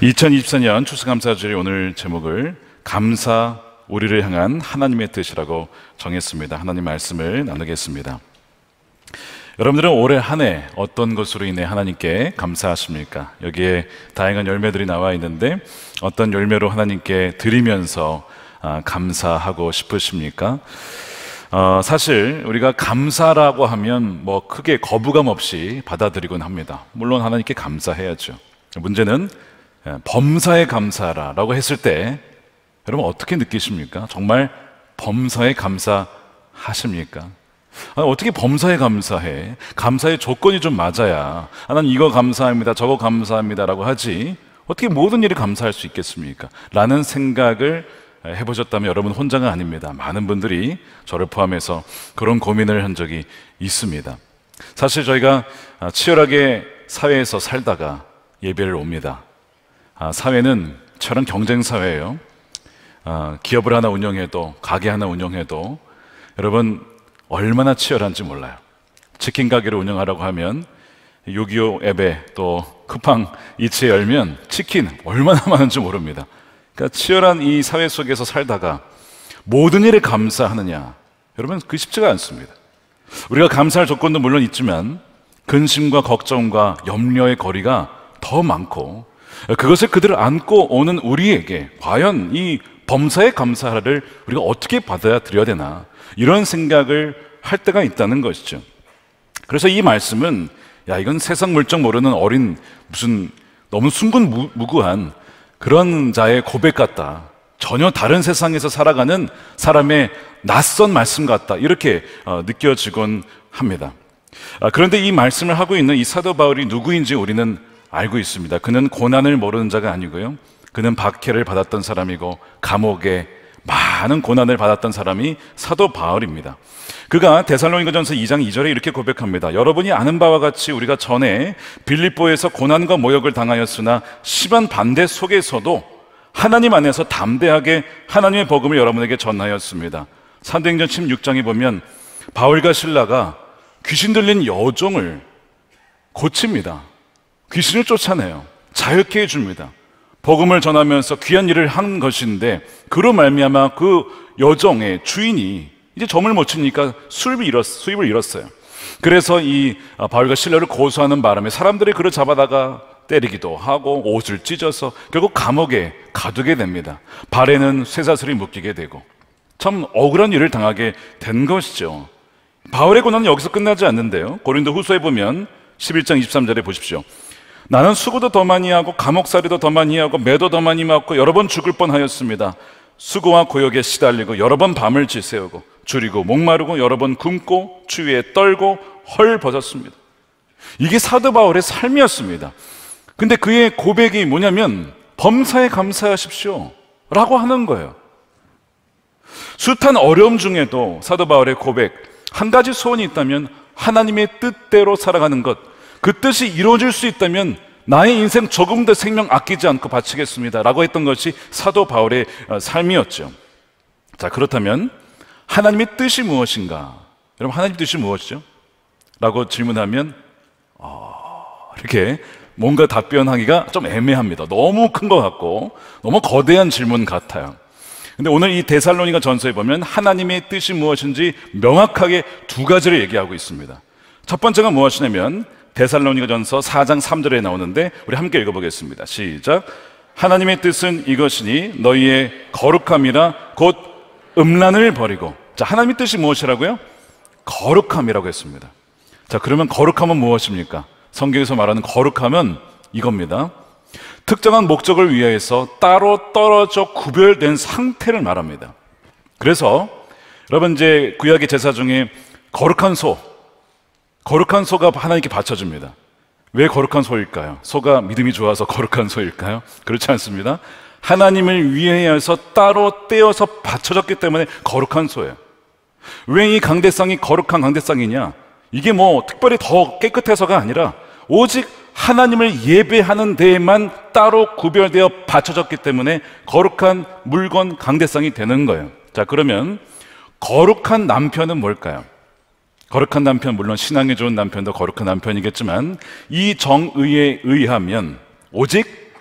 2024년 추수감사절이 오늘 제목을 감사 우리를 향한 하나님의 뜻이라고 정했습니다. 하나님 말씀을 나누겠습니다. 여러분들은 올해 한 해 어떤 것으로 인해 하나님께 감사하십니까? 여기에 다양한 열매들이 나와 있는데 어떤 열매로 하나님께 드리면서 아, 감사하고 싶으십니까? 어, 사실 우리가 감사라고 하면 뭐 크게 거부감 없이 받아들이곤 합니다. 물론 하나님께 감사해야죠. 문제는 예, 범사에 감사라라고 했을 때 여러분 어떻게 느끼십니까? 정말 범사에 감사하십니까? 아 어떻게 범사에 감사해? 감사의 조건이 좀 맞아야 아, 난 이거 감사합니다, 저거 감사합니다라고 하지 어떻게 모든 일에 감사할 수 있겠습니까? 라는 생각을 해보셨다면 여러분 혼자가 아닙니다. 많은 분들이 저를 포함해서 그런 고민을 한 적이 있습니다. 사실 저희가 치열하게 사회에서 살다가 예배를 옵니다. 아, 사회는 저런 경쟁 사회예요. 아, 기업을 하나 운영해도 가게 하나 운영해도 여러분 얼마나 치열한지 몰라요. 치킨 가게를 운영하라고 하면 6.25 앱에 또 쿠팡 이체 열면 치킨 얼마나 많은지 모릅니다. 그러니까 치열한 이 사회 속에서 살다가 모든 일에 감사하느냐? 여러분 그 쉽지가 않습니다. 우리가 감사할 조건도 물론 있지만 근심과 걱정과 염려의 거리가 더 많고 그것을 그대로 안고 오는 우리에게 과연 이 범사의 감사를 우리가 어떻게 받아들여야 되나 이런 생각을 할 때가 있다는 것이죠. 그래서 이 말씀은 야 이건 세상 물정 모르는 어린 무슨 너무 순근무구한 그런 자의 고백 같다. 전혀 다른 세상에서 살아가는 사람의 낯선 말씀 같다. 이렇게 어, 느껴지곤 합니다. 아, 그런데 이 말씀을 하고 있는 이 사도 바울이 누구인지 우리는 알고 있습니다. 그는 고난을 모르는 자가 아니고요. 그는 박해를 받았던 사람이고 감옥에 많은 고난을 받았던 사람이 사도 바울입니다. 그가 데살로니가전서 2장 2절에 이렇게 고백합니다. 여러분이 아는 바와 같이 우리가 전에 빌립보에서 고난과 모욕을 당하였으나 심한 반대 속에서도 하나님 안에서 담대하게 하나님의 복음을 여러분에게 전하였습니다. 사도행전 16장에 보면 바울과 신라가 귀신 들린 여종을 고칩니다. 귀신을 쫓아내요. 자유케 해줍니다. 복음을 전하면서 귀한 일을 한 것인데 그로 말미암아 그 여정의 주인이 이제 점을 못 치니까 수입을, 잃었, 수입을 잃었어요. 그래서 이 바울과 신라를 고소하는 바람에 사람들이 그를 잡아다가 때리기도 하고 옷을 찢어서 결국 감옥에 가두게 됩니다. 발에는 쇠사슬이 묶이게 되고 참 억울한 일을 당하게 된 것이죠. 바울의 고난은 여기서 끝나지 않는데요. 고린도 후서에 보면 11장 23절에 보십시오. 나는 수고도 더 많이 하고 감옥살이도 더 많이 하고 매도 더 많이 맞고 여러 번 죽을 뻔하였습니다. 수고와 고역에 시달리고 여러 번 밤을 지새우고 줄이고 목마르고 여러 번 굶고 추위에 떨고 헐 벗었습니다. 이게 사도 바울의 삶이었습니다. 근데 그의 고백이 뭐냐면 범사에 감사하십시오. 라고 하는 거예요. 숱한 어려움 중에도 사도 바울의 고백, 한 가지 소원이 있다면 하나님의 뜻대로 살아가는 것, 그 뜻이 이루어질 수 있다면 나의 인생 조금 더 생명 아끼지 않고 바치겠습니다. 라고 했던 것이 사도 바울의 어, 삶이었죠. 자, 그렇다면 하나님의 뜻이 무엇인가? 여러분, 하나님 뜻이 무엇이죠? 라고 질문하면, 어, 이렇게 뭔가 답변하기가 좀 애매합니다. 너무 큰 것 같고, 너무 거대한 질문 같아요. 근데 오늘 이 데살로니가 전서에 보면 하나님의 뜻이 무엇인지 명확하게 두 가지를 얘기하고 있습니다. 첫 번째가 무엇이냐면 데살로니가전서 4장 3절에 나오는데 우리 함께 읽어보겠습니다. 시작. 하나님의 뜻은 이것이니 너희의 거룩함이라 곧 음란을 버리고 자 하나님의 뜻이 무엇이라고요? 거룩함이라고 했습니다. 자 그러면 거룩함은 무엇입니까? 성경에서 말하는 거룩함은 이겁니다. 특정한 목적을 위해서 따로 떨어져 구별된 상태를 말합니다. 그래서 여러분 이제 구약의 제사 중에 거룩한 소 거룩한 소가 하나님께 바쳐줍니다. 왜 거룩한 소일까요? 소가 믿음이 좋아서 거룩한 소일까요? 그렇지 않습니다. 하나님을 위해서 따로 떼어서 바쳐졌기 때문에 거룩한 소예요. 왜 이 강대상이 거룩한 강대상이냐? 이게 뭐 특별히 더 깨끗해서가 아니라 오직 하나님을 예배하는 데에만 따로 구별되어 바쳐졌기 때문에 거룩한 물건 강대상이 되는 거예요. 자, 그러면 거룩한 남편은 뭘까요? 거룩한 남편, 물론 신앙이 좋은 남편도 거룩한 남편이겠지만 이 정의에 의하면 오직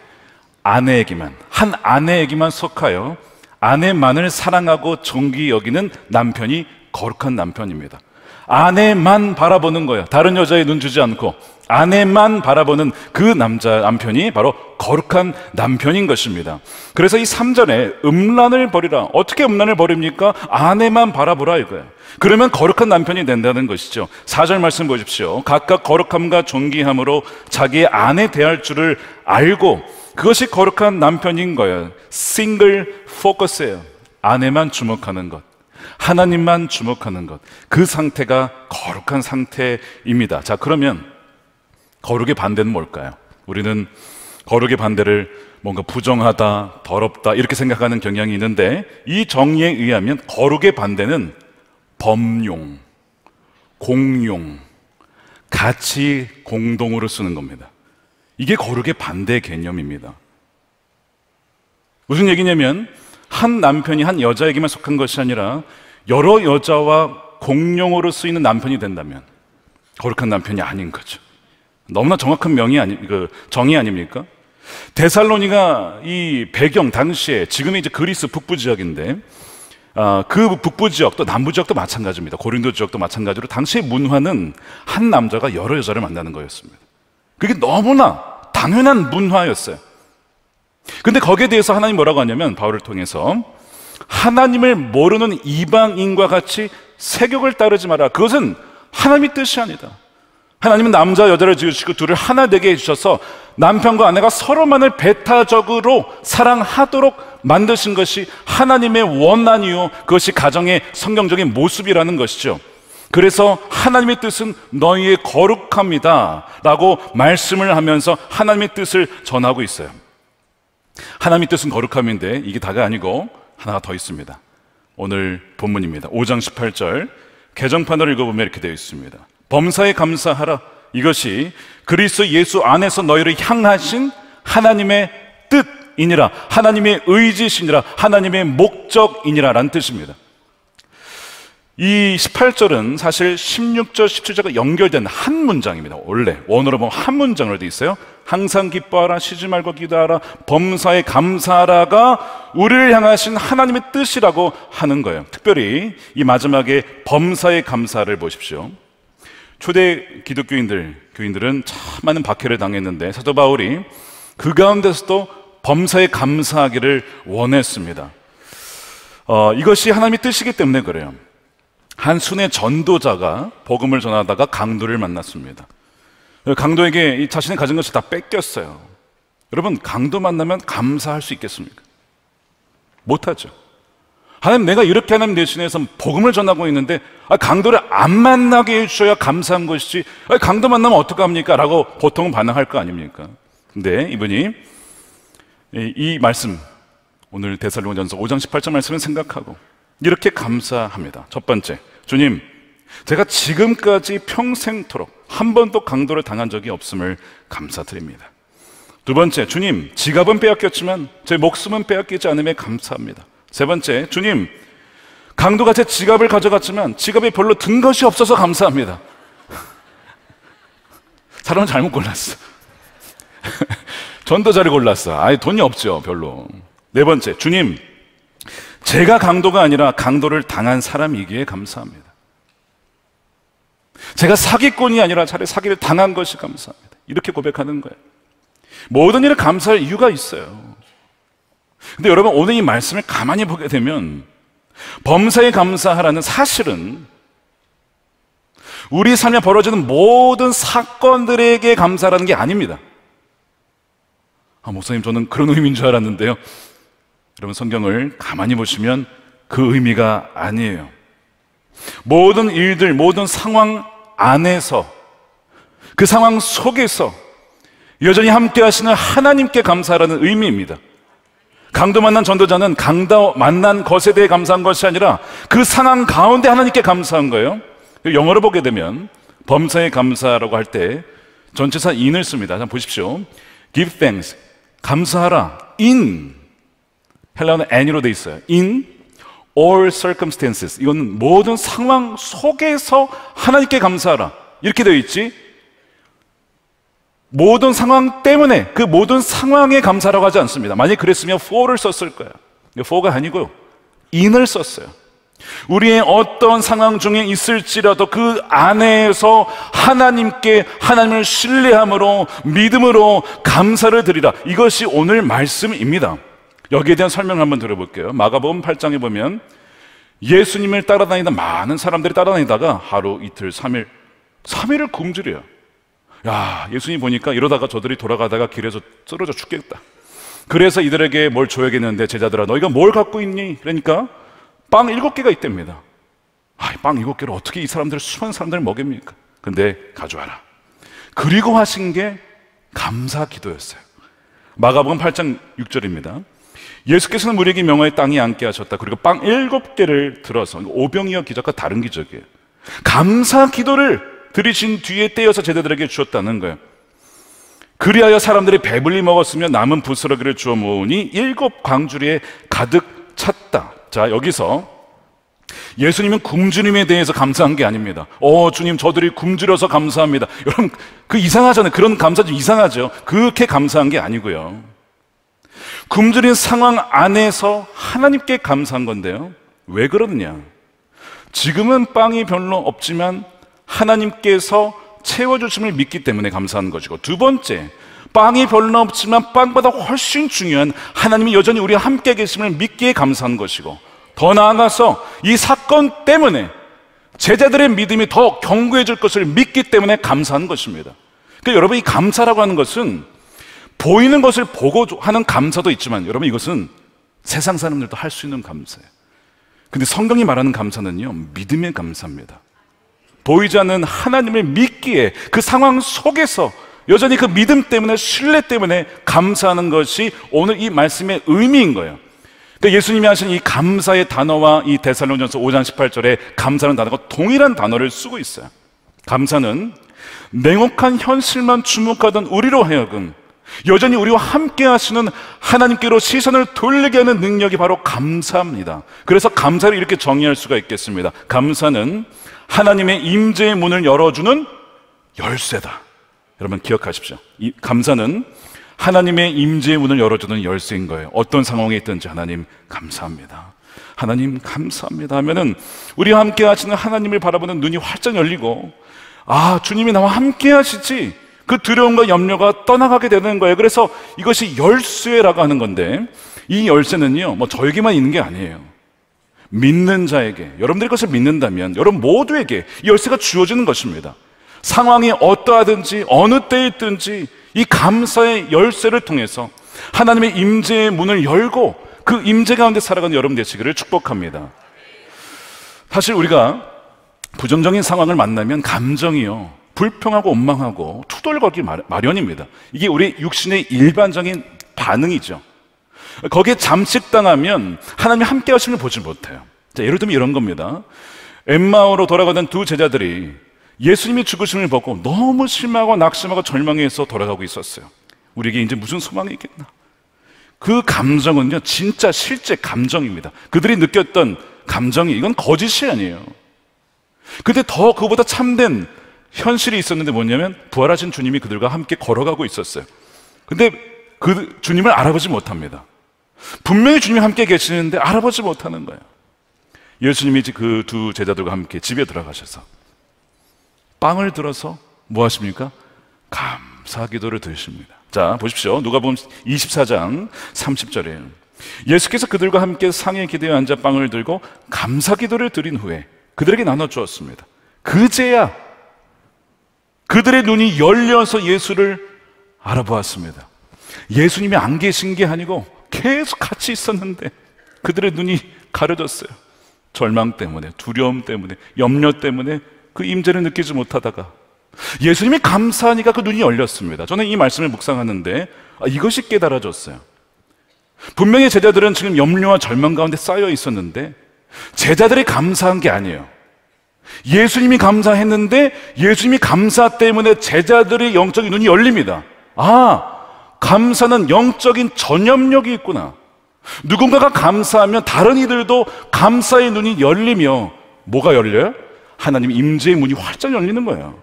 아내에게만, 한 아내에게만 속하여 아내만을 사랑하고 존귀 여기는 남편이 거룩한 남편입니다. 아내만 바라보는 거예요. 다른 여자에 눈 주지 않고 아내만 바라보는 그 남자 남편이 바로 거룩한 남편인 것입니다. 그래서 이 3절에 음란을 버리라. 어떻게 음란을 버립니까? 아내만 바라보라 이거예요. 그러면 거룩한 남편이 된다는 것이죠. 4절 말씀 보십시오. 각각 거룩함과 존귀함으로 자기의 아내 대할 줄을 알고 그것이 거룩한 남편인 거예요. 싱글 포커스예요. 아내만 주목하는 것. 하나님만 주목하는 것. 그 상태가 거룩한 상태입니다. 자, 그러면 거룩의 반대는 뭘까요? 우리는 거룩의 반대를 뭔가 부정하다, 더럽다, 이렇게 생각하는 경향이 있는데 이 정의에 의하면 거룩의 반대는 범용, 공용, 같이 공동으로 쓰는 겁니다. 이게 거룩의 반대 개념입니다. 무슨 얘기냐면 한 남편이 한 여자에게만 속한 것이 아니라 여러 여자와 공용으로 쓰이는 남편이 된다면 거룩한 남편이 아닌 거죠. 너무나 정확한 명이 아니, 그 정의 아닙니까? 데살로니가 이 배경 당시에 지금이 이제 그리스 북부 지역인데 어, 그 북부 지역 또 남부 지역도 마찬가지입니다. 고린도 지역도 마찬가지로 당시의 문화는 한 남자가 여러 여자를 만나는 거였습니다. 그게 너무나 당연한 문화였어요. 근데 거기에 대해서 하나님 뭐라고 하냐면 바울을 통해서 하나님을 모르는 이방인과 같이 세격을 따르지 마라. 그것은 하나님의 뜻이 아니다. 하나님은 남자 여자를 지으시고 둘을 하나 되게 해주셔서 남편과 아내가 서로만을 배타적으로 사랑하도록 만드신 것이 하나님의 원한이요 그것이 가정의 성경적인 모습이라는 것이죠. 그래서 하나님의 뜻은 너희의 거룩합니다. 라고 말씀을 하면서 하나님의 뜻을 전하고 있어요. 하나님의 뜻은 거룩함인데 이게 다가 아니고 하나가 더 있습니다. 오늘 본문입니다. 5장 18절 개정판을 읽어보면 이렇게 되어 있습니다. 범사에 감사하라. 이것이 그리스도 예수 안에서 너희를 향하신 하나님의 뜻이니라. 하나님의 의지시니라. 하나님의 목적이니라. 라는 뜻입니다. 이 18절은 사실 16절, 17절과 연결된 한 문장입니다. 원래 원어로 보면 한 문장으로 되어 있어요. 항상 기뻐하라, 쉬지 말고 기도하라, 범사에 감사하라가 우리를 향하신 하나님의 뜻이라고 하는 거예요. 특별히 이 마지막에 범사에 감사를 보십시오. 초대 기독교인들, 교인들은 참 많은 박해를 당했는데 사도 바울이 그 가운데서도 범사에 감사하기를 원했습니다. 어, 이것이 하나님의 뜻이기 때문에 그래요. 한 순회 전도자가 복음을 전하다가 강도를 만났습니다. 강도에게 자신이 가진 것을 다 뺏겼어요. 여러분, 강도 만나면 감사할 수 있겠습니까? 못하죠. 하나님 내가 이렇게 하나님 대신해서 복음을 전하고 있는데 아, 강도를 안 만나게 해주셔야 감사한 것이지 아, 강도 만나면 어떡합니까? 라고 보통 반응할 거 아닙니까? 근데 이분이 이 말씀 오늘 대살로전서 5장 18절 말씀을 생각하고 이렇게 감사합니다. 첫 번째, 주님, 제가 지금까지 평생토록 한 번도 강도를 당한 적이 없음을 감사드립니다. 두 번째, 주님, 지갑은 빼앗겼지만 제 목숨은 빼앗기지 않음에 감사합니다. 세 번째, 주님, 강도가 제 지갑을 가져갔지만 지갑에 별로 든 것이 없어서 감사합니다. 사람은 잘못 골랐어. 전도자를 골랐어. 아예 돈이 없죠, 별로. 네 번째, 주님, 제가 강도가 아니라 강도를 당한 사람이기에 감사합니다. 제가 사기꾼이 아니라 차라리 사기를 당한 것이 감사합니다. 이렇게 고백하는 거예요. 모든 일에 감사할 이유가 있어요. 근데 여러분, 오늘 이 말씀을 가만히 보게 되면 범사에 감사하라는 사실은 우리 삶에 벌어지는 모든 사건들에게 감사라는 게 아닙니다. 아, 목사님, 저는 그런 의미인 줄 알았는데요. 여러분, 성경을 가만히 보시면 그 의미가 아니에요. 모든 일들, 모든 상황 안에서 그 상황 속에서 여전히 함께 하시는 하나님께 감사라는 의미입니다. 강도 만난 전도자는 강도 만난 것에 대해 감사한 것이 아니라 그 상황 가운데 하나님께 감사한 거예요. 영어로 보게 되면 범사에 감사라고 할 때 전체사 in을 씁니다. 한번 보십시오. Give thanks. 감사하라. in. 헬라어는 n으로 돼 있어요. in all circumstances. 이건 모든 상황 속에서 하나님께 감사하라. 이렇게 되어 있지. 모든 상황 때문에 그 모든 상황에 감사라고 하지 않습니다. 만약 그랬으면 for를 썼을 거예요. for가 아니고 in을 썼어요. 우리의 어떤 상황 중에 있을지라도 그 안에서 하나님께 하나님을 신뢰함으로 믿음으로 감사를 드리라. 이것이 오늘 말씀입니다. 여기에 대한 설명을 한번 들어볼게요. 마가복음 8장에 보면 예수님을 따라다니다 많은 사람들이 따라다니다가 하루 이틀 3일 3일을 굶주려요. 야, 예수님 보니까 이러다가 저들이 돌아가다가 길에서 쓰러져 죽겠다. 그래서 이들에게 뭘 줘야겠는데 제자들아 너희가 뭘 갖고 있니? 그러니까 빵 일곱 개가 있답니다. 아, 빵 일곱 개를 어떻게 이 사람들 수많은 사람들을 먹입니까? 근데 가져와라. 그리고 하신 게 감사 기도였어요. 마가복음 8장 6절입니다. 예수께서는 우리에게 명하에 땅에 앉게 하셨다. 그리고 빵 일곱 개를 들어서 오병이어 기적과 다른 기적이에요. 감사 기도를 들이신 뒤에 떼어서 제자들에게 주었다는 거예요. 그리하여 사람들이 배불리 먹었으며 남은 부스러기를 주어 모으니 일곱 광주리에 가득 찼다. 자, 여기서 예수님은 굶주림에 대해서 감사한 게 아닙니다. 어, 주님, 저들이 굶주려서 감사합니다. 여러분, 그 이상하잖아요. 그런 감사 좀 이상하죠. 그렇게 감사한 게 아니고요. 굶주린 상황 안에서 하나님께 감사한 건데요. 왜 그러느냐? 지금은 빵이 별로 없지만 하나님께서 채워주심을 믿기 때문에 감사한 것이고 두 번째, 빵이 별로 없지만 빵보다 훨씬 중요한 하나님이 여전히 우리와 함께 계심을 믿기에 감사한 것이고 더 나아가서 이 사건 때문에 제자들의 믿음이 더 견고해질 것을 믿기 때문에 감사한 것입니다. 그러니까 여러분 이 감사라고 하는 것은 보이는 것을 보고 하는 감사도 있지만 여러분 이것은 세상 사람들도 할 수 있는 감사예요. 근데 성경이 말하는 감사는요, 믿음의 감사입니다. 보이지 않는 하나님을 믿기에 그 상황 속에서 여전히 그 믿음 때문에 신뢰 때문에 감사하는 것이 오늘 이 말씀의 의미인 거예요. 그러니까 예수님이 하신 이 감사의 단어와 이 데살로전서 5장 18절에 감사는 단어가 동일한 단어를 쓰고 있어요. 감사는 냉혹한 현실만 주목하던 우리로 하여금 여전히 우리와 함께 하시는 하나님께로 시선을 돌리게 하는 능력이 바로 감사입니다. 그래서 감사를 이렇게 정의할 수가 있겠습니다. 감사는 하나님의 임재의 문을 열어주는 열쇠다. 여러분 기억하십시오. 이 감사는 하나님의 임재의 문을 열어주는 열쇠인 거예요. 어떤 상황에 있든지 하나님 감사합니다. 하나님 감사합니다 하면은 우리와 함께 하시는 하나님을 바라보는 눈이 활짝 열리고 아 주님이 나와 함께 하시지 그 두려움과 염려가 떠나가게 되는 거예요. 그래서 이것이 열쇠라고 하는 건데 이 열쇠는요 뭐 저에게만 있는 게 아니에요. 믿는 자에게 여러분들이 그것을 믿는다면 여러분 모두에게 이 열쇠가 주어지는 것입니다. 상황이 어떠하든지 어느 때에 있든지 이 감사의 열쇠를 통해서 하나님의 임재의 문을 열고 그 임재 가운데 살아가는 여러분 되시기를 축복합니다. 사실 우리가 부정적인 상황을 만나면 감정이요 불평하고 원망하고 투덜거기 마련입니다. 이게 우리 육신의 일반적인 반응이죠. 거기에 잠식당하면 하나님이 함께 하심을 보지 못해요. 자, 예를 들면 이런 겁니다. 엠마오로 돌아가던 두 제자들이 예수님이 죽으심을 보고 너무 실망하고 낙심하고 절망해서 돌아가고 있었어요. 우리에게 이제 무슨 소망이 있겠나? 그 감정은요, 진짜 실제 감정입니다. 그들이 느꼈던 감정이 이건 거짓이 아니에요. 근데 더 그보다 참된 현실이 있었는데 뭐냐면 부활하신 주님이 그들과 함께 걸어가고 있었어요. 근데 그 주님을 알아보지 못합니다. 분명히 주님이 함께 계시는데 알아보지 못하는 거예요. 예수님이 그 두 제자들과 함께 집에 들어가셔서 빵을 들어서 뭐 하십니까? 감사 기도를 드십니다. 자, 보십시오. 누가 보면 24장 30절에 예수께서 그들과 함께 상의 기대에 앉아 빵을 들고 감사 기도를 드린 후에 그들에게 나눠 주었습니다. 그제야 그들의 눈이 열려서 예수를 알아보았습니다. 예수님이 안 계신 게 아니고 계속 같이 있었는데 그들의 눈이 가려졌어요. 절망 때문에, 두려움 때문에, 염려 때문에 그 임재를 느끼지 못하다가 예수님이 감사하니까 그 눈이 열렸습니다. 저는 이 말씀을 묵상하는데 아, 이것이 깨달아졌어요. 분명히 제자들은 지금 염려와 절망 가운데 쌓여 있었는데 제자들이 감사한 게 아니에요. 예수님이 감사했는데 예수님이 감사 때문에 제자들의 영적인 눈이 열립니다. 아, 감사는 영적인 전염력이 있구나. 누군가가 감사하면 다른 이들도 감사의 눈이 열리며 뭐가 열려요? 하나님 임재의 문이 활짝 열리는 거예요.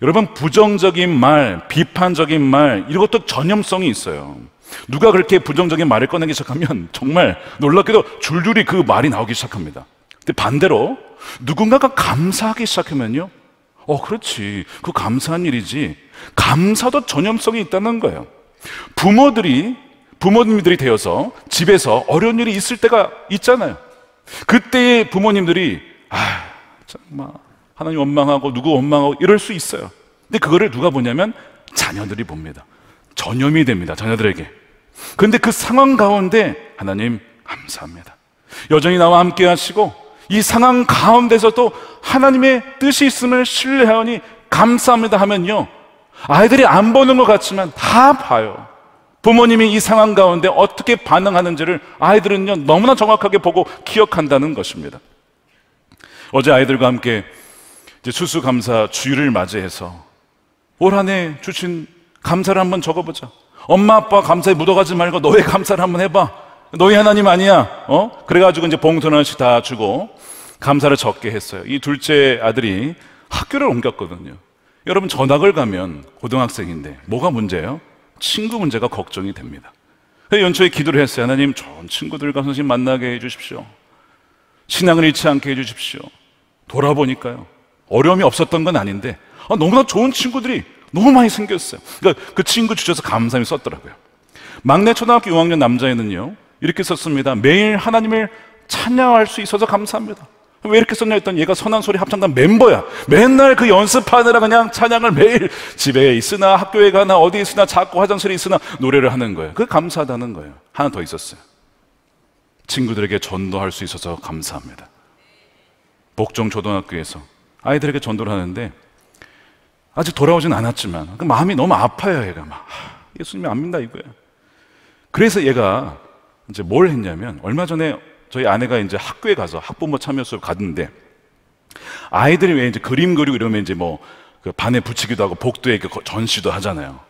여러분 부정적인 말, 비판적인 말 이것도 전염성이 있어요. 누가 그렇게 부정적인 말을 꺼내기 시작하면 정말 놀랍게도 줄줄이 그 말이 나오기 시작합니다. 근데 반대로 누군가가 감사하기 시작하면요. 어, 그렇지. 그 감사한 일이지. 감사도 전염성이 있다는 거예요. 부모들이, 부모님들이 되어서 집에서 어려운 일이 있을 때가 있잖아요. 그때의 부모님들이, 아, 정말, 하나님 원망하고 누구 원망하고 이럴 수 있어요. 근데 그거를 누가 보냐면 자녀들이 봅니다. 전염이 됩니다. 자녀들에게. 그런데 그 상황 가운데 하나님 감사합니다. 여전히 나와 함께 하시고 이 상황 가운데서도 하나님의 뜻이 있음을 신뢰하니 감사합니다 하면요. 아이들이 안 보는 것 같지만 다 봐요. 부모님이 이 상황 가운데 어떻게 반응하는지를 아이들은요, 너무나 정확하게 보고 기억한다는 것입니다. 어제 아이들과 함께 수수감사 주일을 맞이해서 올 한 해 주신 감사를 한번 적어보자. 엄마 아빠 감사에 묻어가지 말고 너의 감사를 한번 해봐. 너희 하나님 아니야. 어? 그래가지고 이제 봉투 하나씩 다 주고 감사를 적게 했어요. 이 둘째 아들이 학교를 옮겼거든요. 여러분 전학을 가면 고등학생인데 뭐가 문제예요? 친구 문제가 걱정이 됩니다. 연초에 기도를 했어요. 하나님 좋은 친구들과 선생님 만나게 해주십시오. 신앙을 잃지 않게 해주십시오. 돌아보니까요. 어려움이 없었던 건 아닌데 아, 너무나 좋은 친구들이 너무 많이 생겼어요. 그러니까 그 친구 주셔서 감사히 썼더라고요. 막내 초등학교 6학년 남자애는요. 이렇게 썼습니다. 매일 하나님을 찬양할 수 있어서 감사합니다. 왜 이렇게 썼냐 했더니 얘가 선한 소리 합창단 멤버야. 맨날 그 연습하느라 그냥 찬양을 매일 집에 있으나 학교에 가나 어디 있으나 자꾸 화장실에 있으나 노래를 하는 거예요. 그 감사하다는 거예요. 하나 더 있었어요. 친구들에게 전도할 수 있어서 감사합니다. 복종 초등학교에서 아이들에게 전도를 하는데 아직 돌아오진 않았지만 그 마음이 너무 아파요. 얘가 막 예수님이 안 믿다 이거예요. 그래서 얘가 이제 뭘 했냐면 얼마 전에 저희 아내가 이제 학교에 가서 학부모 참여 수업 갔는데 아이들이 왜 이제 그림 그리고 이러면 이제 뭐 그 반에 붙이기도 하고 복도에 그 전시도 하잖아요.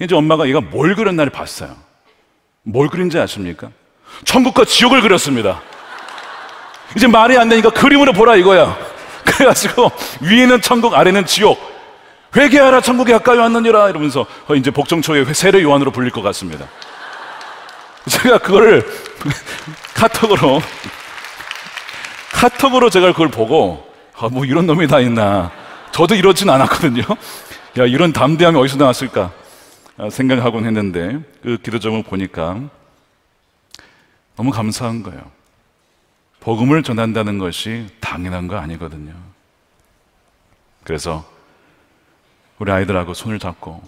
이제 엄마가 얘가 뭘 그렸나를 봤어요. 뭘 그린지 아십니까? 천국과 지옥을 그렸습니다. 이제 말이 안 되니까 그림으로 보라 이거야. 그래가지고 위에는 천국, 아래는 지옥. 회개하라 천국에 가까이 왔느니라 이러면서 이제 복정초의 세례 요한으로 불릴 것 같습니다. 제가 그거를 카톡으로 카톡으로 제가 그걸 보고 아, 뭐 이런 놈이 다 있나. 저도 이러진 않았거든요. 야 이런 담대함이 어디서 나왔을까 아, 생각하곤 했는데 그 기도 제목을 보니까 너무 감사한 거예요. 복음을 전한다는 것이 당연한 거 아니거든요. 그래서 우리 아이들하고 손을 잡고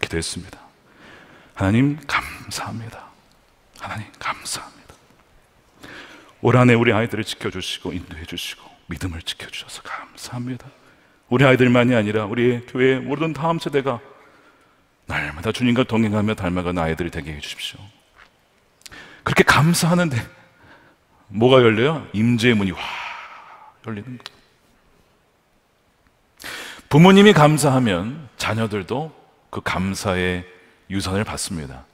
기도했습니다. 하나님 감사합니다. 하나님 감사합니다. 올 한해 우리 아이들을 지켜주시고 인도해 주시고 믿음을 지켜주셔서 감사합니다. 우리 아이들만이 아니라 우리 교회 모든 다음 세대가 날마다 주님과 동행하며 닮아가는 아이들이 되게 해주십시오. 그렇게 감사하는데 뭐가 열려요? 임재의 문이 와 열리는 거예요. 부모님이 감사하면 자녀들도 그 감사의 유산을 받습니다.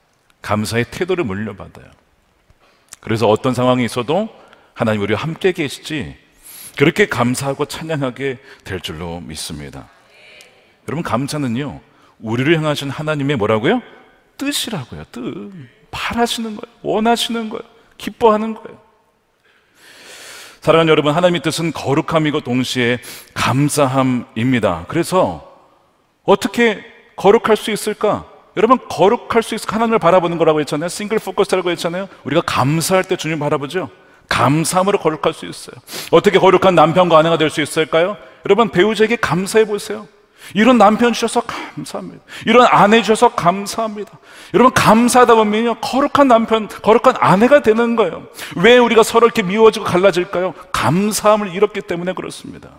감사의 태도를 물려받아요. 그래서 어떤 상황이 있어도 하나님 우리와 함께 계시지 그렇게 감사하고 찬양하게 될 줄로 믿습니다. 여러분 감사는요 우리를 향하신 하나님의 뭐라고요? 뜻이라고요. 뜻. 바라시는 거예요. 원하시는 거예요. 기뻐하는 거예요. 사랑하는 여러분, 하나님의 뜻은 거룩함이고 동시에 감사함입니다. 그래서 어떻게 거룩할 수 있을까? 여러분 거룩할 수 있을까? 하나님을 바라보는 거라고 했잖아요. 싱글 포커스라고 했잖아요. 우리가 감사할 때 주님 바라보죠. 감사함으로 거룩할 수 있어요. 어떻게 거룩한 남편과 아내가 될 수 있을까요? 여러분 배우자에게 감사해 보세요. 이런 남편 주셔서 감사합니다. 이런 아내 주셔서 감사합니다. 여러분 감사하다 보면요 거룩한 남편, 거룩한 아내가 되는 거예요. 왜 우리가 서로 이렇게 미워지고 갈라질까요? 감사함을 잃었기 때문에 그렇습니다.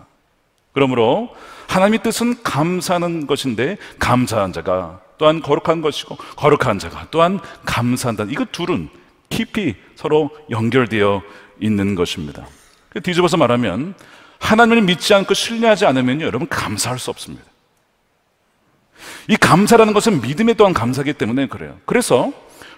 그러므로 하나님의 뜻은 감사하는 것인데 감사한 자가 또한 거룩한 것이고 거룩한 자가 또한 감사한다. 이거 둘은 깊이 서로 연결되어 있는 것입니다. 뒤집어서 말하면 하나님을 믿지 않고 신뢰하지 않으면 여러분 감사할 수 없습니다. 이 감사라는 것은 믿음에 또한 감사기 때문에 그래요. 그래서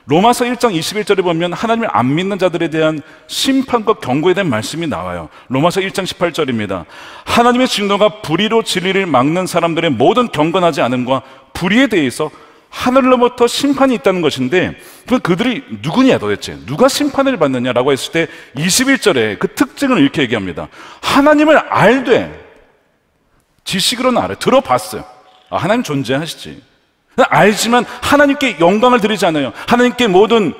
로마서 1장 21절에 보면 하나님을 안 믿는 자들에 대한 심판과 경고에 대한 말씀이 나와요. 로마서 1장 18절입니다. 하나님의 진노가 불의로 진리를 막는 사람들의 모든 경건하지 않음과 불의에 대해서 하늘로부터 심판이 있다는 것인데 그 그들이 누구냐 도대체 누가 심판을 받느냐라고 했을 때 21절에 그 특징을 이렇게 얘기합니다. 하나님을 알되 지식으로는 알아요. 들어봤어요. 아, 하나님 존재하시지. 알지만 하나님께 영광을 드리지 않아요. 하나님께 모든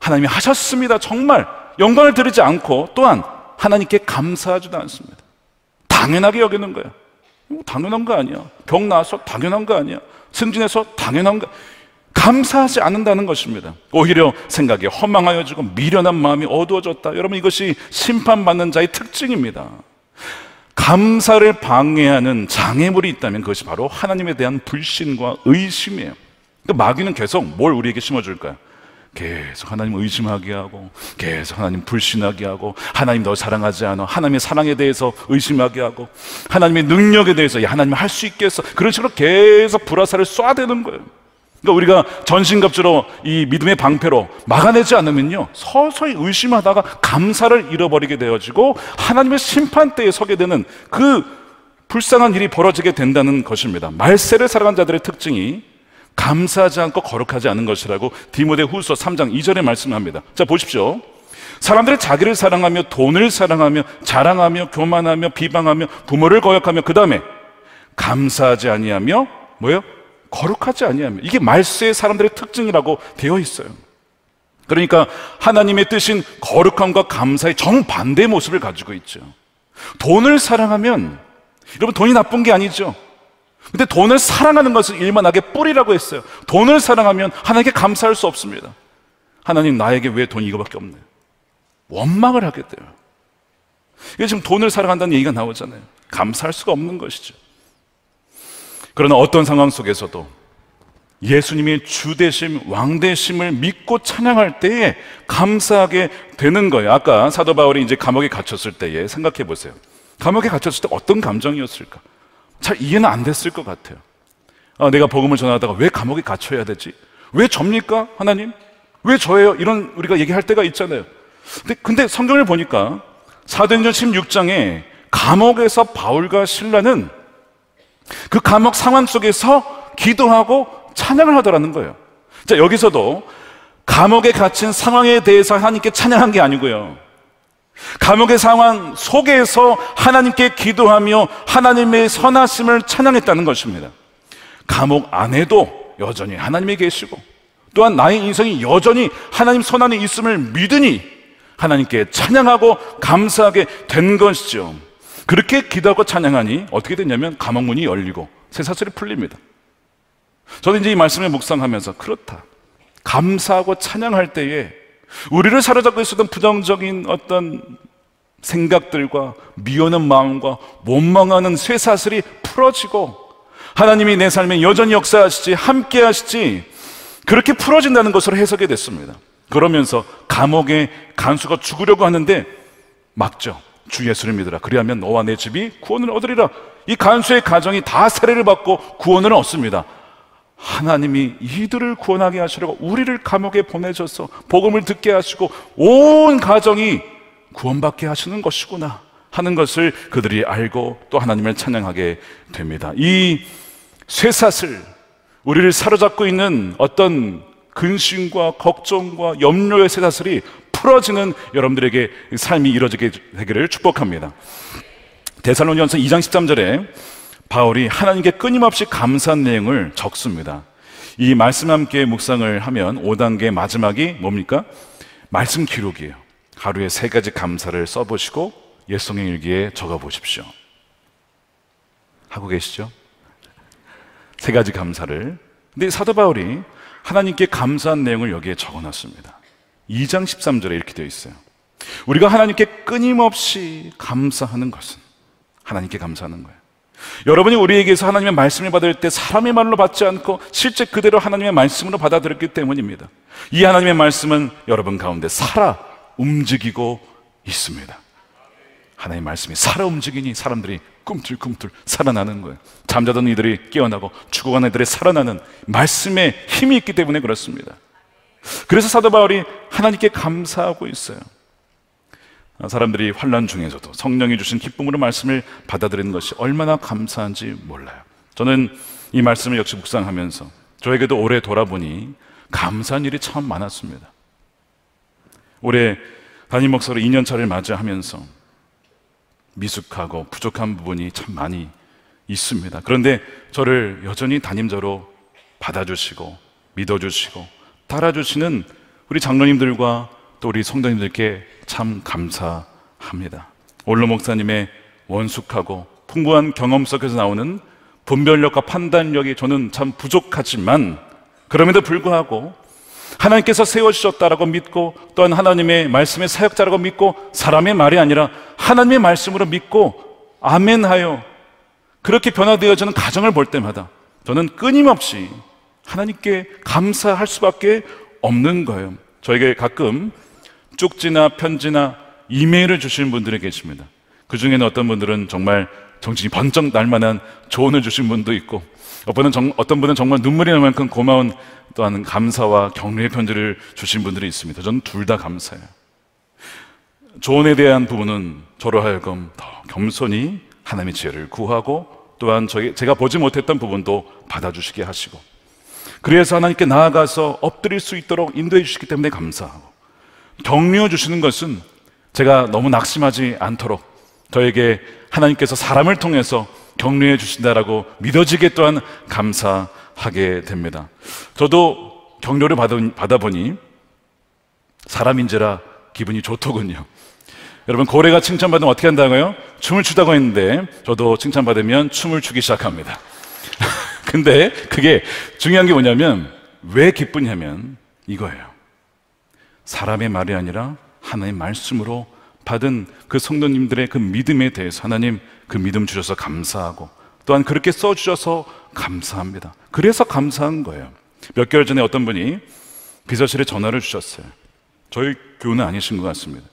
하나님이 하셨습니다. 정말 영광을 드리지 않고 또한 하나님께 감사하지도 않습니다. 당연하게 여기는 거야. 당연한 거 아니야. 병 나와서 당연한 거 아니야. 승진해서 당연한 거. 감사하지 않는다는 것입니다. 오히려 생각이 허망하여지고 미련한 마음이 어두워졌다. 여러분 이것이 심판받는 자의 특징입니다. 감사를 방해하는 장애물이 있다면 그것이 바로 하나님에 대한 불신과 의심이에요. 그러니까 마귀는 계속 뭘 우리에게 심어줄까요? 계속 하나님 의심하게 하고, 계속 하나님 불신하게 하고, 하나님 너 사랑하지 않아. 하나님의 사랑에 대해서 의심하게 하고, 하나님의 능력에 대해서, 야, 하나님 할 수 있겠어. 그런 식으로 계속 불화살을 쏴대는 거예요. 그러니까 우리가 전신갑주로 이 믿음의 방패로 막아내지 않으면요 서서히 의심하다가 감사를 잃어버리게 되어지고 하나님의 심판대에 서게 되는 그 불쌍한 일이 벌어지게 된다는 것입니다. 말세를 살아간 자들의 특징이 감사하지 않고 거룩하지 않은 것이라고 디모데 후서 3장 2절에 말씀합니다. 자, 보십시오. 사람들이 자기를 사랑하며 돈을 사랑하며 자랑하며 교만하며 비방하며 부모를 거역하며 그 다음에 감사하지 아니하며 뭐요? 거룩하지 아니하며 이게 말세의 사람들의 특징이라고 되어 있어요. 그러니까 하나님의 뜻인 거룩함과 감사의 정반대 모습을 가지고 있죠. 돈을 사랑하면 여러분 돈이 나쁜 게 아니죠. 근데 돈을 사랑하는 것을 일만하게 뿌리라고 했어요. 돈을 사랑하면 하나님께 감사할 수 없습니다. 하나님 나에게 왜돈 이거밖에 없네. 원망을 하게 돼요. 이게 지금 돈을 사랑한다는 얘기가 나오잖아요. 감사할 수가 없는 것이죠. 그러나 어떤 상황 속에서도 예수님이 주 대심, 왕 대심을 믿고 찬양할 때에 감사하게 되는 거예요. 아까 사도 바울이 이제 감옥에 갇혔을 때에 생각해 보세요. 감옥에 갇혔을 때 어떤 감정이었을까? 잘 이해는 안 됐을 것 같아요. 아, 내가 복음을 전하다가 왜 감옥에 갇혀야 되지? 왜 접니까? 하나님? 왜 저예요? 이런 우리가 얘기할 때가 있잖아요. 근데, 근데 성경을 보니까 사도행전 16장에 감옥에서 바울과 신라는 그 감옥 상황 속에서 기도하고 찬양을 하더라는 거예요. 자, 여기서도 감옥에 갇힌 상황에 대해서 하나님께 찬양한 게 아니고요. 감옥의 상황 속에서 하나님께 기도하며 하나님의 선하심을 찬양했다는 것입니다. 감옥 안에도 여전히 하나님이 계시고 또한 나의 인생이 여전히 하나님 손 안에 있음을 믿으니 하나님께 찬양하고 감사하게 된 것이죠. 그렇게 기도하고 찬양하니 어떻게 됐냐면 감옥문이 열리고 새 사슬이 풀립니다. 저는 이제 이 말씀을 묵상하면서 그렇다. 감사하고 찬양할 때에 우리를 사로잡고 있었던 부정적인 어떤 생각들과 미워는 마음과 원망하는 쇠사슬이 풀어지고 하나님이 내 삶에 여전히 역사하시지 함께 하시지 그렇게 풀어진다는 것으로 해석이 됐습니다. 그러면서 감옥의 간수가 죽으려고 하는데 막죠. 주 예수를 믿으라. 그리하면 너와 내 집이 구원을 얻으리라. 이 간수의 가정이 다 세례를 받고 구원을 얻습니다. 하나님이 이들을 구원하게 하시려고 우리를 감옥에 보내셔서 복음을 듣게 하시고 온 가정이 구원받게 하시는 것이구나 하는 것을 그들이 알고 또 하나님을 찬양하게 됩니다. 이 쇠사슬, 우리를 사로잡고 있는 어떤 근심과 걱정과 염려의 쇠사슬이 풀어지는 여러분들에게 삶이 이루어지게 되기를 축복합니다. 대살로니언서 2장 13절에 바울이 하나님께 끊임없이 감사한 내용을 적습니다. 이 말씀 함께 묵상을 하면 5단계 마지막이 뭡니까? 말씀 기록이에요. 하루에 세 가지 감사를 써보시고 예성의 일기에 적어 보십시오. 하고 계시죠? 세 가지 감사를. 근데 사도 바울이 하나님께 감사한 내용을 여기에 적어 놨습니다. 2장 13절에 이렇게 되어 있어요. 우리가 하나님께 끊임없이 감사하는 것은 하나님께 감사하는 거예요. 여러분이 우리에게서 하나님의 말씀을 받을 때 사람의 말로 받지 않고 실제 그대로 하나님의 말씀으로 받아들였기 때문입니다. 이 하나님의 말씀은 여러분 가운데 살아 움직이고 있습니다. 하나님의 말씀이 살아 움직이니 사람들이 꿈틀꿈틀 살아나는 거예요. 잠자던 이들이 깨어나고 죽어간 이들이 살아나는 말씀에 힘이 있기 때문에 그렇습니다. 그래서 사도 바울이 하나님께 감사하고 있어요. 사람들이 환란 중에서도 성령이 주신 기쁨으로 말씀을 받아들이는 것이 얼마나 감사한지 몰라요. 저는 이 말씀을 역시 묵상하면서 저에게도 올해 돌아보니 감사한 일이 참 많았습니다. 올해 담임 목사로 2년차를 맞이하면서 미숙하고 부족한 부분이 참 많이 있습니다. 그런데 저를 여전히 담임자로 받아주시고 믿어주시고 따라주시는 우리 장로님들과 또 우리 성도님들께 참 감사합니다. 올로 목사님의 원숙하고 풍부한 경험 속에서 나오는 분별력과 판단력이 저는 참 부족하지만 그럼에도 불구하고 하나님께서 세워주셨다라고 믿고 또한 하나님의 말씀의 사역자라고 믿고 사람의 말이 아니라 하나님의 말씀으로 믿고 아멘하여 그렇게 변화되어지는 가정을 볼 때마다 저는 끊임없이 하나님께 감사할 수밖에 없는 거예요. 저에게 가끔 쪽지나 편지나 이메일을 주시는 분들이 계십니다. 그 중에는 어떤 분들은 정말 정신이 번쩍 날 만한 조언을 주신 분도 있고 어떤, 분은 정말 눈물이 날 만큼 고마운 또한 감사와 격려의 편지를 주신 분들이 있습니다. 저는 둘 다 감사해요. 조언에 대한 부분은 저로 하여금 더 겸손히 하나님의 지혜를 구하고 또한 저희, 제가 보지 못했던 부분도 받아주시게 하시고 그래서 하나님께 나아가서 엎드릴 수 있도록 인도해 주시기 때문에 감사하고 격려 주시는 것은 제가 너무 낙심하지 않도록 저에게 하나님께서 사람을 통해서 격려해 주신다라고 믿어지게 또한 감사하게 됩니다. 저도 격려를 받아, 보니 사람인지라 기분이 좋더군요. 여러분 고래가 칭찬받으면 어떻게 한다고요? 춤을 추다고 했는데 저도 칭찬받으면 춤을 추기 시작합니다. 근데 그게 중요한 게 뭐냐면 왜 기쁘냐면 이거예요. 사람의 말이 아니라 하나의 말씀으로 받은 그 성도님들의 그 믿음에 대해서 하나님 그 믿음 주셔서 감사하고 또한 그렇게 써주셔서 감사합니다. 그래서 감사한 거예요. 몇 개월 전에 어떤 분이 비서실에 전화를 주셨어요. 저희 교우는 아니신 것 같습니다.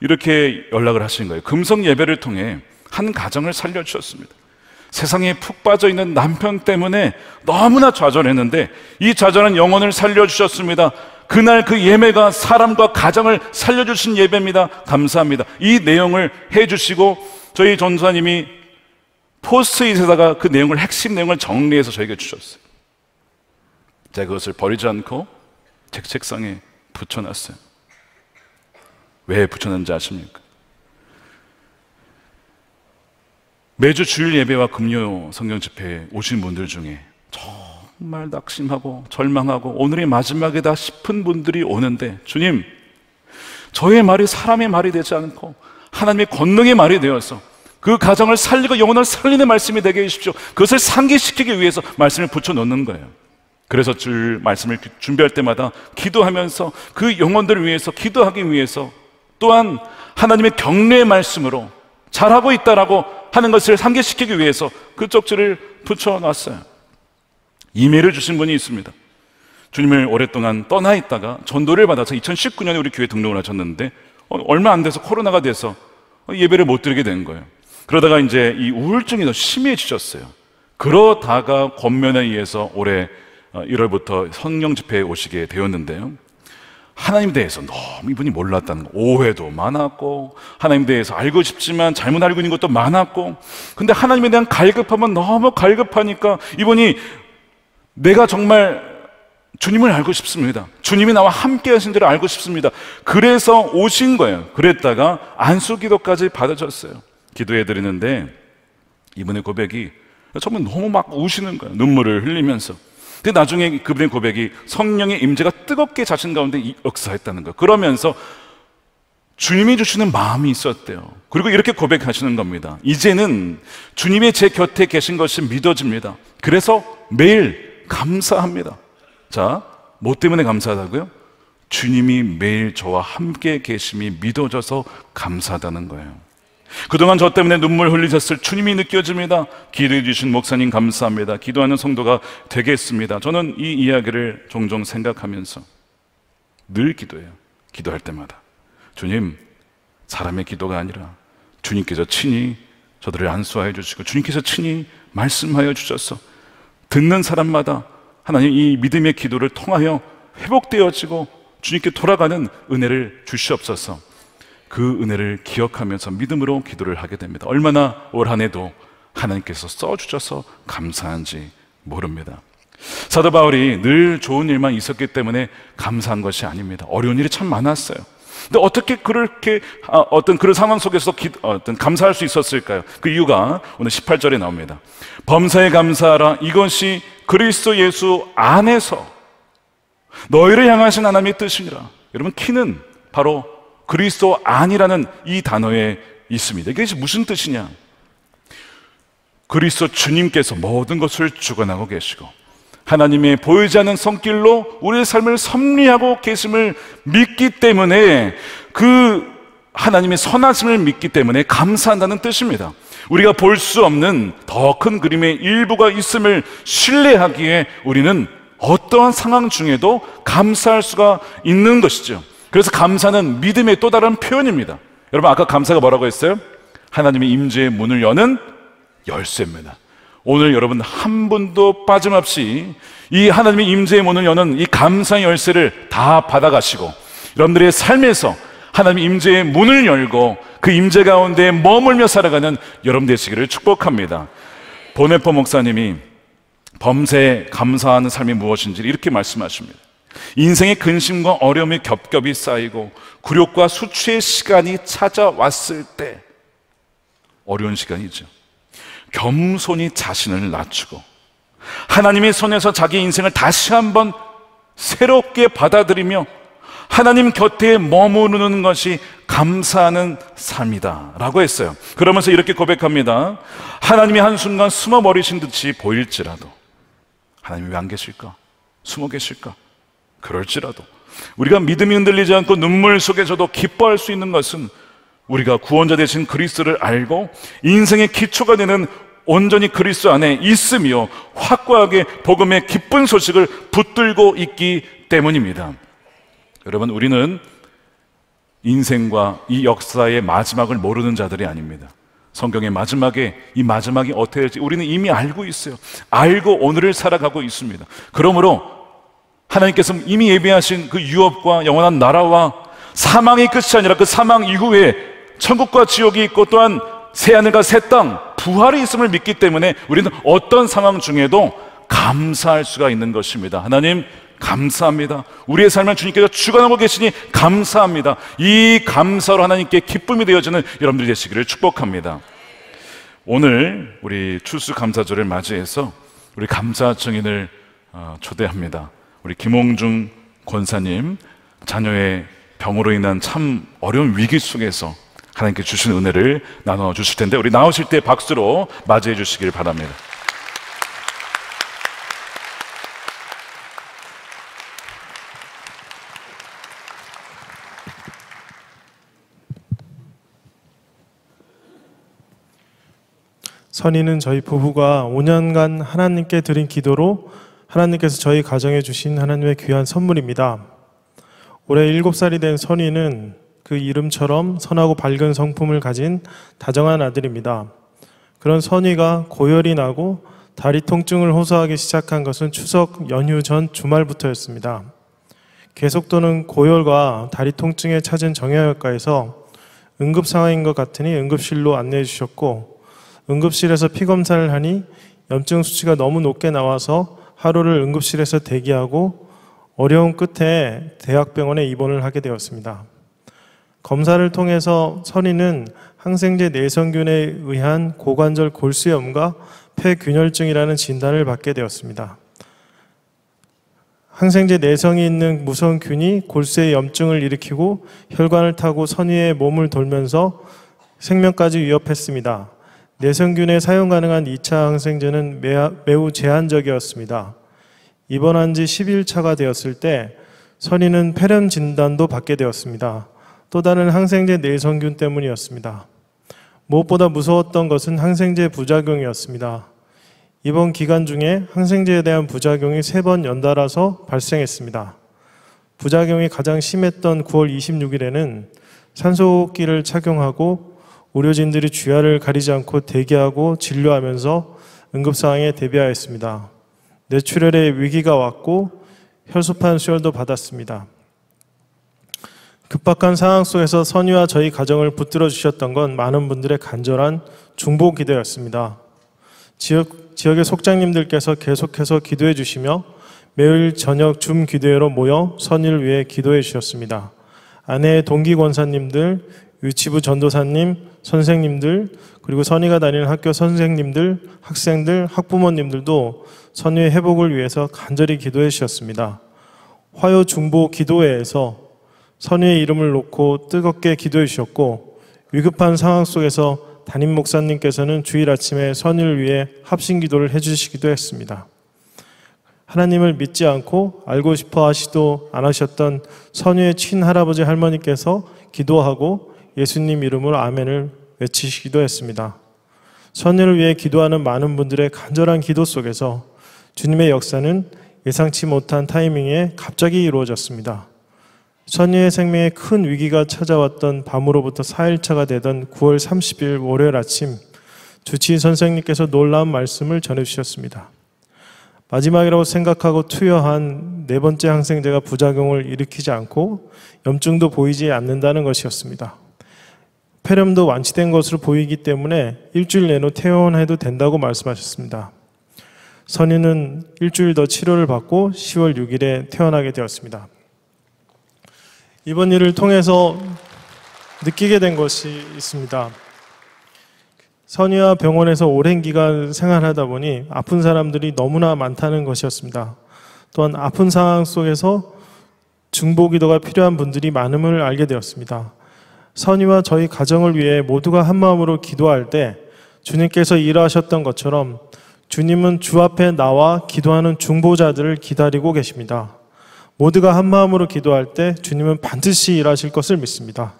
이렇게 연락을 하신 거예요. 금성 예배를 통해 한 가정을 살려주셨습니다. 세상에 푹 빠져 있는 남편 때문에 너무나 좌절했는데 이 좌절한 영혼을 살려주셨습니다. 그날 그 예배가 사람과 가정을 살려주신 예배입니다. 감사합니다. 이 내용을 해주시고 저희 전사님이 포스트잇에다가 그 내용을 핵심 내용을 정리해서 저에게 주셨어요. 제가 그것을 버리지 않고 제 책상에 붙여놨어요. 왜 붙여놨는지 아십니까? 매주 주일 예배와 금요 성경 집회에 오신 분들 중에 정말 낙심하고 절망하고 오늘이 마지막이다 싶은 분들이 오는데 주님, 저의 말이 사람의 말이 되지 않고 하나님의 권능의 말이 되어서 그 가정을 살리고 영혼을 살리는 말씀이 되게 해주십시오. 그것을 상기시키기 위해서 말씀을 붙여 놓는 거예요. 그래서 줄 말씀을 준비할 때마다 기도하면서 그 영혼들을 위해서 기도하기 위해서 또한 하나님의 격려의 말씀으로 잘하고 있다라고 하는 것을 상기시키기 위해서 그 쪽지를 붙여 놨어요. 이메일을 주신 분이 있습니다. 주님을 오랫동안 떠나 있다가 전도를 받아서 2019년에 우리 교회 등록을 하셨는데 어, 얼마 안 돼서 코로나가 돼서 예배를 못 드리게 된 거예요. 그러다가 이제 이 우울증이 더 심해지셨어요. 그러다가 권면에 의해서 올해 1월부터 어, 성령 집회에 오시게 되었는데요. 하나님 대해서 너무 이분이 몰랐다는 거. 오해도 많았고, 하나님 대해서 알고 싶지만 잘못 알고 있는 것도 많았고, 근데 하나님에 대한 갈급함은 너무 갈급하니까 이분이 내가 정말 주님을 알고 싶습니다. 주님이 나와 함께 하신 줄을 알고 싶습니다. 그래서 오신 거예요. 그랬다가 안수 기도까지 받아줬어요. 기도해 드리는데 이분의 고백이 정말 너무 막 우시는 거예요. 눈물을 흘리면서. 근데 나중에 그분의 고백이 성령의 임재가 뜨겁게 자신 가운데 역사했다는 거예요. 그러면서 주님이 주시는 마음이 있었대요. 그리고 이렇게 고백하시는 겁니다. 이제는 주님이 제 곁에 계신 것이 믿어집니다. 그래서 매일 감사합니다. 자, 뭐 때문에 감사하다고요? 주님이 매일 저와 함께 계심이 믿어져서 감사하다는 거예요. 그동안 저 때문에 눈물 흘리셨을 주님이 느껴집니다. 기도해 주신 목사님 감사합니다. 기도하는 성도가 되겠습니다. 저는 이 이야기를 종종 생각하면서 늘 기도해요. 기도할 때마다. 주님, 사람의 기도가 아니라 주님께서 친히 저들을 안수하여 주시고 주님께서 친히 말씀하여 주셔서 듣는 사람마다 하나님 이 믿음의 기도를 통하여 회복되어지고 주님께 돌아가는 은혜를 주시옵소서. 그 은혜를 기억하면서 믿음으로 기도를 하게 됩니다. 얼마나 올 한 해도 하나님께서 써주셔서 감사한지 모릅니다. 사도 바울이 늘 좋은 일만 있었기 때문에 감사한 것이 아닙니다. 어려운 일이 참 많았어요. 근데 어떻게 그렇게 아, 어떤 그런 상황 속에서 기, 어떤 감사할 수 있었을까요? 그 이유가 오늘 18절에 나옵니다. 범사에 감사하라 이것이 그리스도 예수 안에서 너희를 향하신 하나님의 뜻이니라. 여러분 키는 바로 그리스도 안이라는 이 단어에 있습니다. 이게 무슨 뜻이냐? 그리스도 주님께서 모든 것을 주관하고 계시고 하나님의 보이지 않는 손길로 우리의 삶을 섭리하고 계심을 믿기 때문에 그 하나님의 선하심을 믿기 때문에 감사한다는 뜻입니다. 우리가 볼 수 없는 더 큰 그림의 일부가 있음을 신뢰하기에 우리는 어떠한 상황 중에도 감사할 수가 있는 것이죠. 그래서 감사는 믿음의 또 다른 표현입니다. 여러분 아까 감사가 뭐라고 했어요? 하나님의 임재의 문을 여는 열쇠입니다. 오늘 여러분 한 분도 빠짐없이 이 하나님의 임재의 문을 여는 이 감사의 열쇠를 다 받아가시고 여러분들의 삶에서 하나님의 임재의 문을 열고 그 임재 가운데 머물며 살아가는 여러분 되시기를 축복합니다. 보네포 목사님이 범세에 감사하는 삶이 무엇인지 이렇게 말씀하십니다. 인생의 근심과 어려움이 겹겹이 쌓이고 굴욕과 수치의 시간이 찾아왔을 때 어려운 시간이죠. 겸손히 자신을 낮추고 하나님의 손에서 자기 인생을 다시 한번 새롭게 받아들이며 하나님 곁에 머무르는 것이 감사하는 삶이다. 라고 했어요. 그러면서 이렇게 고백합니다. 하나님이 한순간 숨어버리신 듯이 보일지라도 하나님이 왜 안 계실까? 숨어 계실까? 그럴지라도 우리가 믿음이 흔들리지 않고 눈물 속에서도 기뻐할 수 있는 것은 우리가 구원자 되신 그리스도를 알고 인생의 기초가 되는 온전히 그리스도 안에 있으며 확고하게 복음의 기쁜 소식을 붙들고 있기 때문입니다. 여러분, 우리는 인생과 이 역사의 마지막을 모르는 자들이 아닙니다. 성경의 마지막에 이 마지막이 어떻게 될지 우리는 이미 알고 있어요. 알고 오늘을 살아가고 있습니다. 그러므로 하나님께서 이미 예비하신 그 유업과 영원한 나라와 사망의 끝이 아니라 그 사망 이후에 천국과 지옥이 있고 또한 새하늘과 새 땅, 부활이 있음을 믿기 때문에 우리는 어떤 상황 중에도 감사할 수가 있는 것입니다. 하나님, 감사합니다. 우리의 삶을 주님께서 주관하고 계시니 감사합니다. 이 감사로 하나님께 기쁨이 되어지는 여러분들이 되시기를 축복합니다. 오늘 우리 추수감사절을 맞이해서 우리 감사 증인을 어, 초대합니다. 우리 김홍중 권사님 자녀의 병으로 인한 참 어려운 위기 속에서 하나님께 주신 은혜를 나눠 주실 텐데 우리 나오실 때 박수로 맞이해 주시길 바랍니다. 선희는 저희 부부가 5년간 하나님께 드린 기도로 하나님께서 저희 가정에 주신 하나님의 귀한 선물입니다. 올해 7살이 된 선희는 그 이름처럼 선하고 밝은 성품을 가진 다정한 아들입니다. 그런 선희가 고열이 나고 다리 통증을 호소하기 시작한 것은 추석 연휴 전 주말부터였습니다. 계속 도는 고열과 다리 통증에 찾은 정형외과에서 응급 상황인 것 같으니 응급실로 안내해 주셨고 응급실에서 피 검사를 하니 염증 수치가 너무 높게 나와서 하루를 응급실에서 대기하고 어려운 끝에 대학병원에 입원을 하게 되었습니다. 검사를 통해서 선인은 항생제 내성균에 의한 고관절 골수염과 폐균열증이라는 진단을 받게 되었습니다. 항생제 내성이 있는 무서운 균이 골수의 염증을 일으키고 혈관을 타고 선위의 몸을 돌면서 생명까지 위협했습니다. 내성균에 사용 가능한 2차 항생제는 매우 제한적이었습니다. 입원한 지 10일차가 되었을 때 선인은 폐렴 진단도 받게 되었습니다. 또 다른 항생제 내성균 때문이었습니다. 무엇보다 무서웠던 것은 항생제 부작용이었습니다. 이번 기간 중에 항생제에 대한 부작용이 세 번 연달아서 발생했습니다. 부작용이 가장 심했던 9월 26일에는 산소호흡기를 착용하고 의료진들이 주야를 가리지 않고 대기하고 진료하면서 응급 상황에 대비하였습니다. 뇌출혈의 위기가 왔고 혈소판 수혈도 받았습니다. 급박한 상황 속에서 선의와 저희 가정을 붙들어 주셨던 건 많은 분들의 간절한 중보 기도였습니다. 지역, 지역의 속장님들께서 계속해서 기도해 주시며 매일 저녁 줌 기도회로 모여 선의를 위해 기도해 주셨습니다. 아내의 동기 권사님들, 유치부 전도사님, 선생님들, 그리고 선의가 다니는 학교 선생님들, 학생들, 학부모님들도 선의의 회복을 위해서 간절히 기도해 주셨습니다. 화요 중보 기도회에서 선의의 이름을 놓고 뜨겁게 기도해 주셨고 위급한 상황 속에서 담임 목사님께서는 주일 아침에 선의를 위해 합심 기도를 해 주시기도 했습니다. 하나님을 믿지 않고 알고 싶어 하시도 안 하셨던 선의의 친할아버지 할머니께서 기도하고 예수님 이름으로 아멘을 외치시기도 했습니다. 선의를 위해 기도하는 많은 분들의 간절한 기도 속에서 주님의 역사는 예상치 못한 타이밍에 갑자기 이루어졌습니다. 선의의 생명에 큰 위기가 찾아왔던 밤으로부터 4일차가 되던 9월 30일 월요일 아침 주치의 선생님께서 놀라운 말씀을 전해주셨습니다. 마지막이라고 생각하고 투여한 네 번째 항생제가 부작용을 일으키지 않고 염증도 보이지 않는다는 것이었습니다. 폐렴도 완치된 것으로 보이기 때문에 일주일 내로 퇴원해도 된다고 말씀하셨습니다. 선희는 일주일 더 치료를 받고 10월 6일에 퇴원하게 되었습니다. 이번 일을 통해서 느끼게 된 것이 있습니다. 선의와 병원에서 오랜 기간 생활하다 보니 아픈 사람들이 너무나 많다는 것이었습니다. 또한 아픈 상황 속에서 중보 기도가 필요한 분들이 많음을 알게 되었습니다. 선의와 저희 가정을 위해 모두가 한 마음으로 기도할 때 주님께서 일하셨던 것처럼 주님은 주 앞에 나와 기도하는 중보자들을 기다리고 계십니다. 모두가 한 마음으로 기도할 때 주님은 반드시 일하실 것을 믿습니다.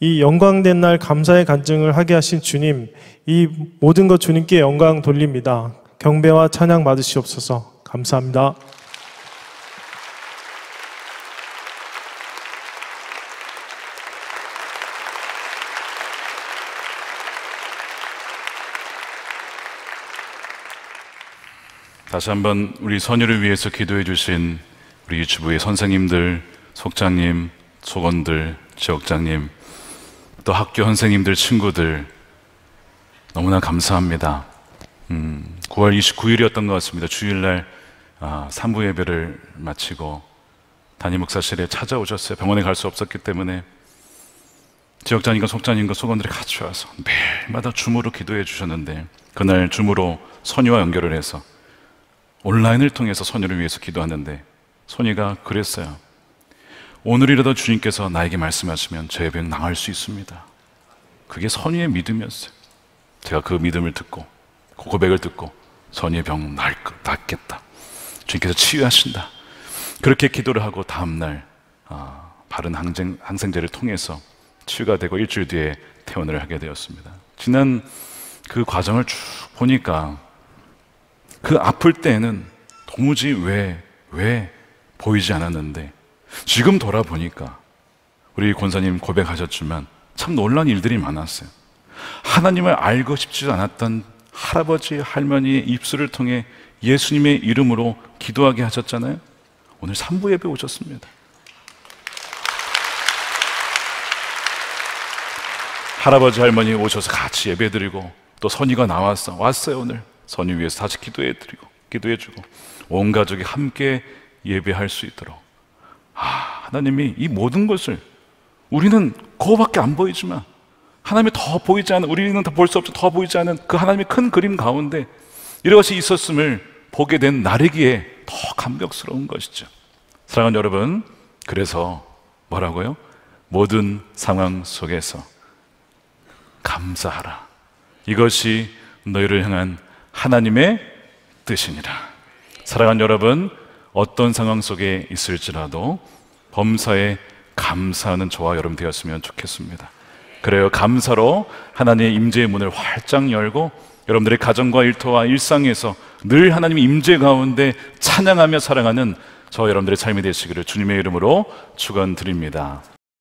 이 영광된 날 감사의 간증을 하게 하신 주님, 이 모든 것 주님께 영광 돌립니다. 경배와 찬양 받으시옵소서. 감사합니다. 다시 한번 우리 선유를 위해서 기도해 주신 우리 유치부의 선생님들, 속장님, 소건들, 지역장님, 또 학교 선생님들, 친구들 너무나 감사합니다. 음, 9월 29일이었던 것 같습니다. 주일날 아, 3부 예배를 마치고 담임 목사실에 찾아오셨어요. 병원에 갈 수 없었기 때문에 지역장님과 속장님과 소건들이 같이 와서 매일마다 줌으로 기도해 주셨는데 그날 줌으로 선유와 연결을 해서 온라인을 통해서 선유를 위해서 기도하는데 선유가 그랬어요. 오늘이라도 주님께서 나에게 말씀하시면 제 병 나을 수 있습니다. 그게 선유의 믿음이었어요. 제가 그 믿음을 듣고 그 고백을 듣고 선유의 병 나을 낫겠다. 주님께서 치유하신다. 그렇게 기도를 하고 다음날 아, 바른 항생, 항생제를 통해서 치유가 되고 일주일 뒤에 퇴원을 하게 되었습니다. 지난 그 과정을 쭉 보니까 그 아플 때는 도무지 왜, 왜 보이지 않았는데 지금 돌아보니까 우리 권사님 고백하셨지만 참 놀란 일들이 많았어요. 하나님을 알고 싶지도 않았던 할아버지, 할머니의 입술을 통해 예수님의 이름으로 기도하게 하셨잖아요. 오늘 3부 예배 오셨습니다. 할아버지, 할머니 오셔서 같이 예배 드리고 또 선이가 나왔어. 왔어요, 오늘. 선이 위해서 다시 기도해 드리고, 기도해 주고, 온 가족이 함께 예배할 수 있도록. 아, 하나님이 이 모든 것을 우리는 그거밖에 안 보이지만 하나님이 더 보이지 않은 우리는 더 볼 수 없죠. 더 보이지 않은 그 하나님의 큰 그림 가운데 이것이 있었음을 보게 된 나르기에 더 감격스러운 것이죠. 사랑하는 여러분, 그래서 뭐라고요? 모든 상황 속에서 감사하라. 이것이 너희를 향한 하나님의 뜻이니라. 사랑하는 여러분, 어떤 상황 속에 있을지라도 범사에 감사하는 저와 여러분 되었으면 좋겠습니다. 그래요. 감사로 하나님의 임재의 문을 활짝 열고 여러분들의 가정과 일터와 일상에서 늘 하나님의 임재 가운데 찬양하며 살아가는 저 여러분들의 삶이 되시기를 주님의 이름으로 축원드립니다.